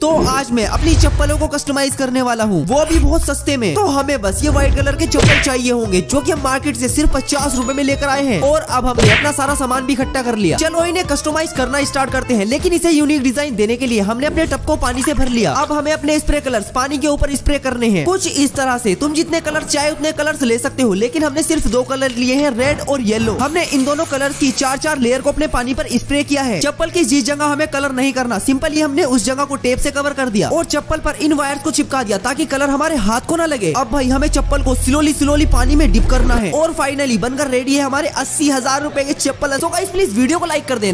तो आज मैं अपनी चप्पलों को कस्टमाइज करने वाला हूँ। वो भी बहुत सस्ते में। तो हमें बस ये व्हाइट कलर के चप्पल चाहिए होंगे, जो कि हम मार्केट से सिर्फ़ पचास रूपए में लेकर आए हैं। और अब हमने अपना सारा सामान भी इकट्ठा कर लिया। चलो इन्हें कस्टमाइज करना स्टार्ट करते हैं, लेकिन इसे यूनिक डिज़ाइन देने के लिए हमने अपने टप को पानी से भर लिया। अब हमें अपने स्प्रे कलर पानी के ऊपर स्प्रे करने हैं। कुछ इस तरह से, तुम जितने कलर चाहे उतने कलर ले सकते हो, लेकिन हमने सिर्फ़ दो कलर लिए हैं रेड और येलो हमने इन दोनों कलर की चार चार लेयर को अपने पानी पर स्प्रे किया है। चप्पल की जिस जगह हमें कलर नहीं करना सिंपली हमने उस जगह को टेप से कवर कर दिया और चप्पल पर इन वायर को चिपका दिया ताकि कलर हमारे हाथ को ना लगे। अब भाई, हमें चप्पल को स्लोली स्लोली पानी में डिप करना है। और फाइनली बनकर रेडी है हमारे अस्सी हज़ार रूपए के चप्पल। प्लीज़ वीडियो को लाइक कर देना।